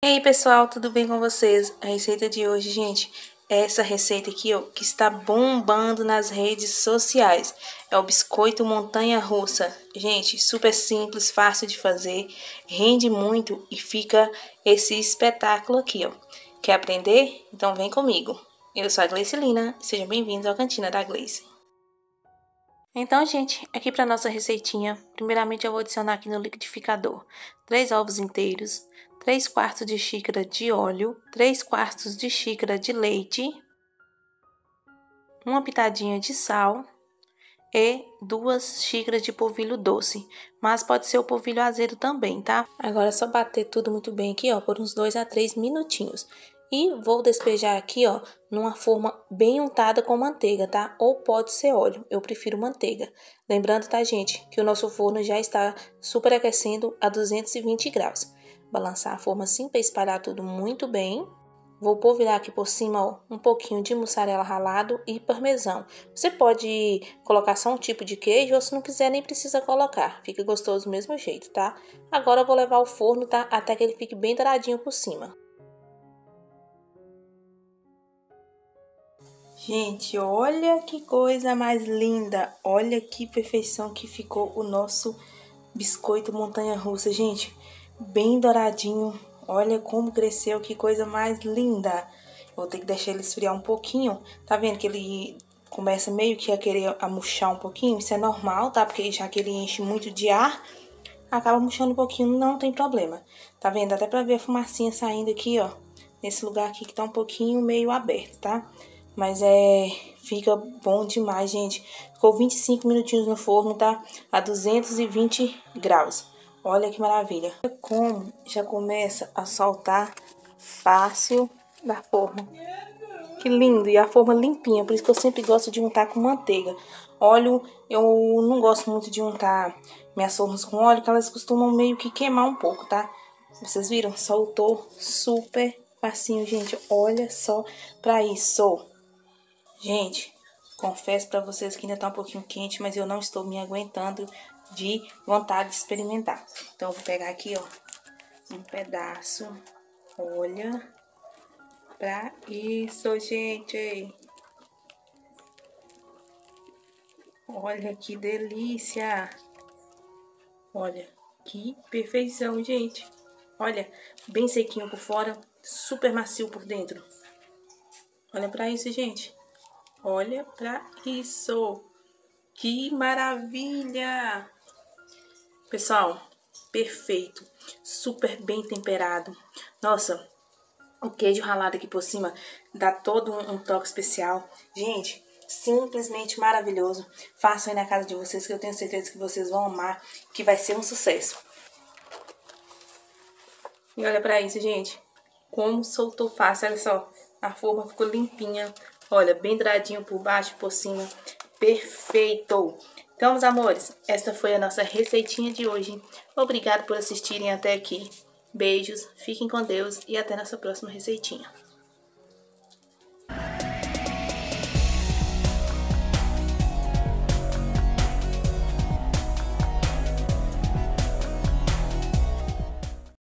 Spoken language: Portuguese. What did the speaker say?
E aí pessoal, tudo bem com vocês? A receita de hoje, gente, é essa receita aqui, ó, que está bombando nas redes sociais. É o biscoito montanha russa. Gente, super simples, fácil de fazer, rende muito e fica esse espetáculo aqui, ó. Quer aprender? Então vem comigo. Eu sou a Gleicelina, sejam bem-vindos ao Cantina da Gleice. Então, gente, aqui para nossa receitinha, primeiramente eu vou adicionar aqui no liquidificador três ovos inteiros, 3 quartos de xícara de óleo, 3 quartos de xícara de leite, uma pitadinha de sal e duas xícaras de polvilho doce, mas pode ser o polvilho azedo também, tá? Agora é só bater tudo muito bem aqui, ó, por uns 2 a 3 minutinhos. E vou despejar aqui, ó, numa forma bem untada com manteiga, tá? Ou pode ser óleo, eu prefiro manteiga. Lembrando, tá, gente, que o nosso forno já está superaquecendo a 220 graus balançar a forma assim para espalhar tudo muito bem. Vou polvilhar aqui por cima ó, um pouquinho de mussarela ralado e parmesão. Você pode colocar só um tipo de queijo ou se não quiser nem precisa colocar. Fica gostoso do mesmo jeito, tá? Agora eu vou levar ao forno, tá? Até que ele fique bem douradinho por cima. Gente, olha que coisa mais linda. Olha que perfeição que ficou o nosso biscoito montanha-russa, gente bem douradinho. Olha como cresceu, que coisa mais linda. Vou ter que deixar ele esfriar um pouquinho. Tá vendo que ele começa meio que a querer murchar um pouquinho? Isso é normal, tá? Porque já que ele enche muito de ar, acaba murchando um pouquinho, não tem problema. Tá vendo? Até pra ver a fumacinha saindo aqui, ó. Nesse lugar aqui que tá um pouquinho meio aberto, tá? Mas é... Fica bom demais, gente. Ficou 25 minutinhos no forno, tá? A 220 graus. Olha que maravilha. Como já começa a soltar fácil da forma. Que lindo. E a forma limpinha. Por isso que eu sempre gosto de untar com manteiga. Óleo, eu não gosto muito de untar minhas formas com óleo, que elas costumam meio que queimar um pouco, tá? Vocês viram? Soltou super facinho, gente. Olha só pra isso. Gente, confesso pra vocês que ainda tá um pouquinho quente, mas eu não estou me aguentando de vontade de experimentar. Então, eu vou pegar aqui, ó, um pedaço, olha, pra isso, gente. Olha que delícia. Olha, que perfeição, gente. Olha, bem sequinho por fora, super macio por dentro. Olha pra isso, gente. Olha pra isso. Que maravilha! Pessoal, perfeito, super bem temperado. Nossa, o queijo ralado aqui por cima dá todo um, um toque especial. Gente, simplesmente maravilhoso. Façam aí na casa de vocês que eu tenho certeza que vocês vão amar, que vai ser um sucesso. E olha pra isso, gente. Como soltou fácil, olha só. A forma ficou limpinha. Olha, bem douradinho por baixo e por cima. Perfeito! Então, meus amores, esta foi a nossa receitinha de hoje. Obrigado por assistirem até aqui. Beijos, fiquem com Deus e até nossa próxima receitinha.